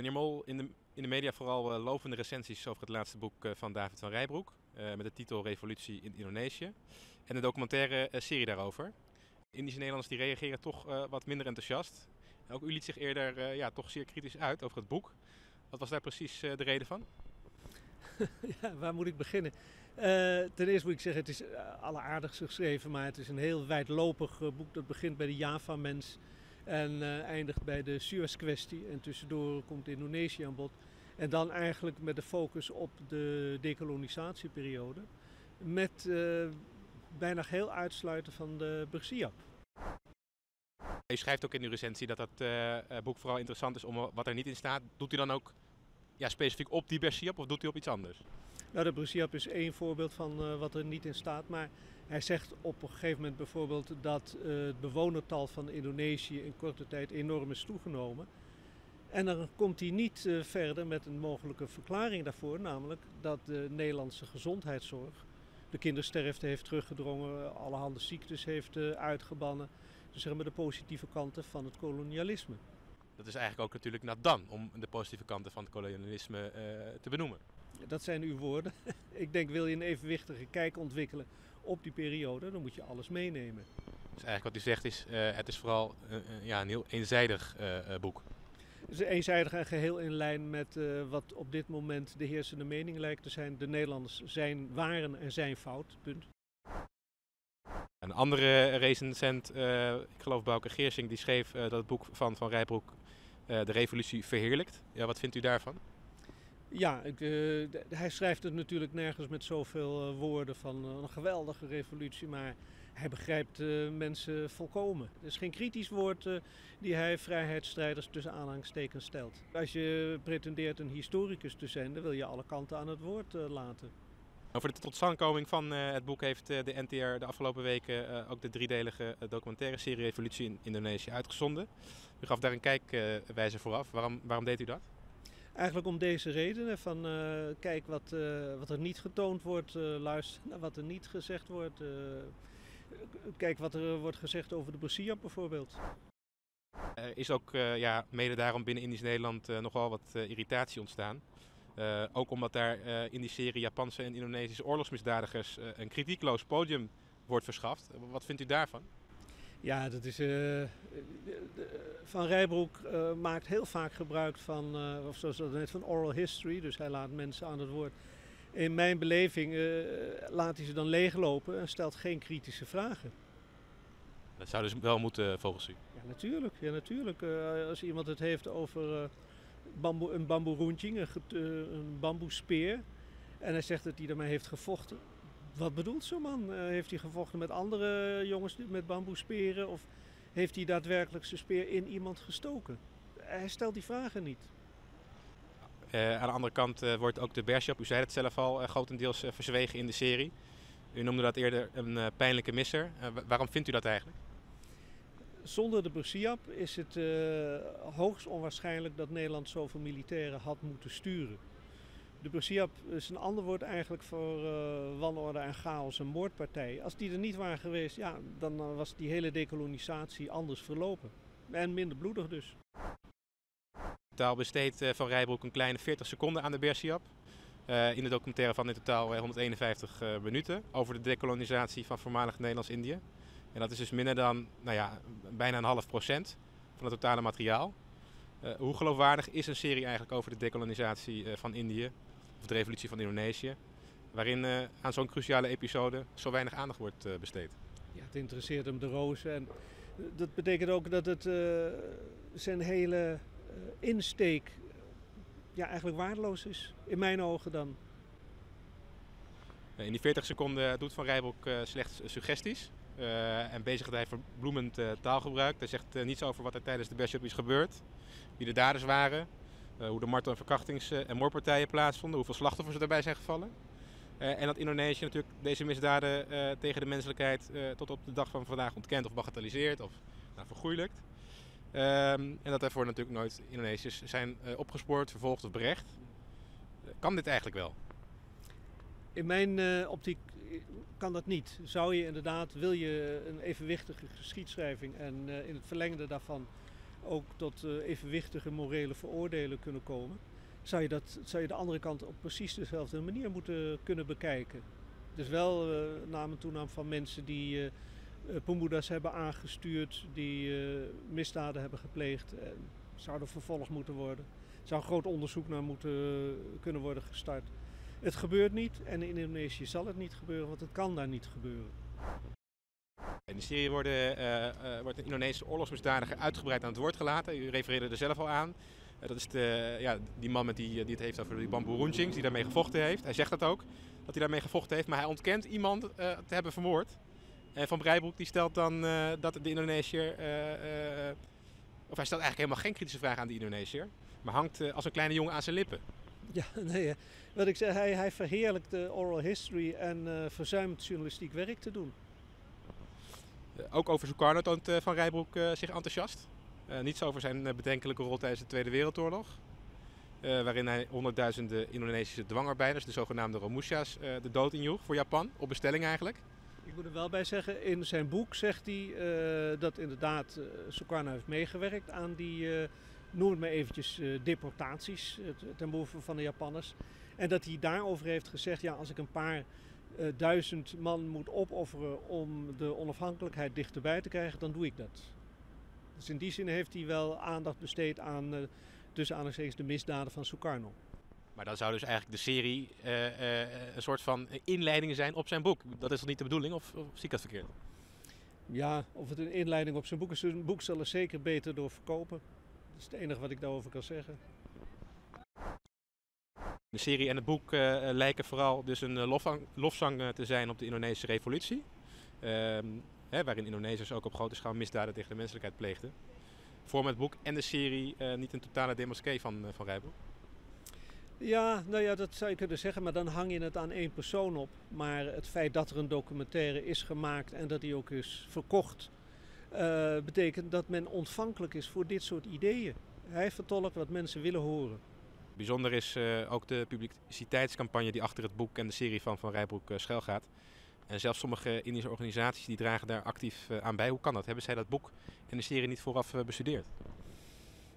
Meneer Mol, in de, in de media vooral uh, lovende recensies over het laatste boek uh, van David van Rijbroek. Uh, met de titel Revolutie in Indonesië. En een documentaire serie daarover. Indische Nederlanders die reageren toch wat minder enthousiast. Ook u liet zich eerder ja, toch zeer kritisch uit over het boek. Wat was daar precies de reden van? ja, waar moet ik beginnen? ten eerste moet ik zeggen, het is alleraardig geschreven, maar het is een heel wijdlopig boek. Dat begint bij de Java-mens en uh, eindigt bij de Suez-kwestie. En tussendoor komt Indonesië aan bod. En dan eigenlijk met de focus op de decolonisatieperiode. Met uh, bijna heel uitsluiten van de Bersiap. Je schrijft ook in uw recensie dat dat uh, boek vooral interessant is om wat er niet in staat. Doet u dan ook ja, specifiek op die Bersiap of doet u op iets anders? Nou, de Bersiap is één voorbeeld van wat er niet in staat. Maar hij zegt op een gegeven moment bijvoorbeeld dat uh, het bewonertal van Indonesië in korte tijd enorm is toegenomen. En dan komt hij niet uh, verder met een mogelijke verklaring daarvoor, namelijk dat de Nederlandse gezondheidszorg de kindersterfte heeft teruggedrongen, allerhande ziektes heeft uh, uitgebannen. Dus zeg maar de positieve kanten van het kolonialisme. Dat is eigenlijk ook natuurlijk nat dan om de positieve kanten van het kolonialisme te benoemen. Dat zijn uw woorden. Ik denk, wil je een evenwichtige kijk ontwikkelen op die periode, dan moet je alles meenemen. Dus eigenlijk wat u zegt is, uh, het is vooral uh, ja, een heel eenzijdig boek. Het is eenzijdig en geheel in lijn met wat op dit moment de heersende mening lijkt te zijn. De Nederlanders zijn waren en zijn fout, punt. Een andere recensent, ik geloof Bouke Geersing, die schreef dat het boek van Van Rijbroek de revolutie verheerlijkt. Ja, wat vindt u daarvan? Ja, ik, uh, hij schrijft het natuurlijk nergens met zoveel uh, woorden van uh, een geweldige revolutie, maar hij begrijpt mensen volkomen. Er is geen kritisch woord die hij vrijheidsstrijders tussen aanhalingstekens stelt. Als je pretendeert een historicus te zijn, dan wil je alle kanten aan het woord laten. Over de totstandkoming van het boek heeft de NTR de afgelopen weken ook de driedelige documentaire serie Revolutie in Indonesië uitgezonden. U gaf daar een kijkwijzer vooraf. Waarom, waarom deed u dat? Eigenlijk om deze redenen van uh, kijk wat, uh, wat er niet getoond wordt, uh, luister naar wat er niet gezegd wordt. kijk wat er wordt gezegd over de Bersiap bijvoorbeeld. Er is ook ja, mede daarom binnen Indisch Nederland nogal wat irritatie ontstaan. ook omdat daar in die serie Japanse en Indonesische oorlogsmisdadigers een kritiekloos podium wordt verschaft. Wat vindt u daarvan? Ja, dat is. Uh, van Rijbroek uh, maakt heel vaak gebruik van, uh, of zoals dat net van oral history, dus hij laat mensen aan het woord. In mijn beleving laat hij ze dan leeglopen en stelt geen kritische vragen. Dat zou dus wel moeten volgens u? Ja, natuurlijk. Ja, natuurlijk. als iemand het heeft over bamboe, een bamboeroentjing, een, een bamboespeer, en hij zegt dat hij daarmee heeft gevochten, wat bedoelt zo'n man? Uh, heeft hij gevochten met andere jongens met bamboesperen? Of heeft hij daadwerkelijk zijn speer in iemand gestoken? Hij stelt die vragen niet. Uh, aan de andere kant uh, wordt ook de Bershop, u zei het zelf al, grotendeels verzwegen in de serie. U noemde dat eerder een pijnlijke misser. waarom vindt u dat eigenlijk? Zonder de Bersiap is het hoogst onwaarschijnlijk dat Nederland zoveel militairen had moeten sturen. De Bersiap is een ander woord eigenlijk voor uh, wanorde en chaos en moordpartij. Als die er niet waren geweest, ja, dan uh, was die hele dekolonisatie anders verlopen. En minder bloedig dus. Totaal besteedt uh, Van Rijbroek een kleine 40 seconden aan de Bersiap. in de documentaire van in totaal 151 minuten over de dekolonisatie van voormalig Nederlands-Indië. En dat is dus minder dan nou ja, bijna een half procent van het totale materiaal. hoe geloofwaardig is een serie eigenlijk over de dekolonisatie van Indië of de revolutie van Indonesië, waarin uh, aan zo'n cruciale episode zo weinig aandacht wordt uh, besteed. Ja, het interesseert hem de rozen en dat betekent ook dat het uh, zijn hele insteek ja, eigenlijk waardeloos is, in mijn ogen dan. In die 40 seconden doet Van Rijbroek slechts suggesties en bezigt hij verbloemend taalgebruik. Hij zegt niets over wat er tijdens de Bershop is gebeurd, wie de daders waren, eh, hoe de martel- en verkrachtings- en moordpartijen plaatsvonden, hoeveel slachtoffers er daarbij zijn gevallen. Uh, en dat Indonesië natuurlijk deze misdaden tegen de menselijkheid tot op de dag van vandaag ontkent of bagatelliseert of nou. Um, en dat daarvoor natuurlijk nooit Indonesiërs zijn opgespoord, vervolgd of berecht. kan dit eigenlijk wel? In mijn optiek kan dat niet. Zou je inderdaad, wil je een evenwichtige geschiedschrijving en in het verlengde daarvan ook tot uh, evenwichtige morele veroordelen kunnen komen, zou je, dat, zou je de andere kant op precies dezelfde manier moeten kunnen bekijken. Dus wel uh, naam en toename van mensen die uh, hebben aangestuurd, die misdaden hebben gepleegd, en zouden vervolgd moeten worden. Er zou een groot onderzoek naar moeten kunnen worden gestart. Het gebeurt niet en in Indonesië zal het niet gebeuren, want het kan daar niet gebeuren. In de worden, uh, uh, wordt een Indonesische oorlogsmisdadiger uitgebreid aan het woord gelaten. U refereerde er zelf al aan. Uh, dat is de, ja, die man met die, die het heeft over die bamboe Runchings, die daarmee gevochten heeft. Hij zegt dat ook, dat hij daarmee gevochten heeft. Maar hij ontkent iemand te hebben vermoord. En Van Breibroek die stelt dan dat de Indonesiër... of hij stelt eigenlijk helemaal geen kritische vraag aan de Indonesiër. Maar hangt als een kleine jongen aan zijn lippen. Ja, nee, wat ik zeg, hij, hij verheerlijkt de oral history en verzuimt journalistiek werk te doen. Ook over Sukarno toont eh, Van Rijbroek eh, zich enthousiast. Eh, niets over zijn bedenkelijke rol tijdens de Tweede Wereldoorlog. waarin hij honderdduizenden Indonesische dwangarbeiders, de zogenaamde Romusha's, de dood injoeg voor Japan, op bestelling eigenlijk. Ik moet er wel bij zeggen, in zijn boek zegt hij dat inderdaad Sukarno heeft meegewerkt aan die, noem het maar eventjes, deportaties ten behoeve van de Japanners. En dat hij daarover heeft gezegd, ja als ik een paar duizend man moet opofferen om de onafhankelijkheid dichterbij te krijgen, dan doe ik dat. Dus in die zin heeft hij wel aandacht besteed aan uh, tussen aanhalingstekens de misdaden van Sukarno. Maar dan zou dus eigenlijk de serie uh, een soort van inleiding zijn op zijn boek. Dat is toch niet de bedoeling, of, of zie ik dat verkeerd? Ja, of het een inleiding op zijn boek is. Zijn boek zal er zeker beter door verkopen. Dat is het enige wat ik daarover kan zeggen. De serie en het boek uh, lijken vooral dus een lofzang, lofzang te zijn op de Indonesische revolutie. Ehm, hè, waarin Indonesiërs ook op grote schaal misdaden tegen de menselijkheid pleegden. Voor het boek en de serie uh, niet een totale demoskee van, van Rijbel. Ja, nou ja, dat zou je kunnen zeggen, maar dan hang je het aan één persoon op. Maar het feit dat er een documentaire is gemaakt en dat die ook is verkocht, uh, betekent dat men ontvankelijk is voor dit soort ideeën. Hij vertolkt wat mensen willen horen. Bijzonder is uh, ook de publiciteitscampagne die achter het boek en de serie van Van Rijbroek uh, schuilgaat. En zelfs sommige Indische organisaties die dragen daar actief uh, aan bij. Hoe kan dat? Hebben zij dat boek en de serie niet vooraf bestudeerd?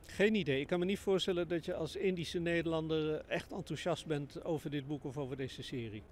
Geen idee. Ik kan me niet voorstellen dat je als Indische Nederlander echt enthousiast bent over dit boek of over deze serie.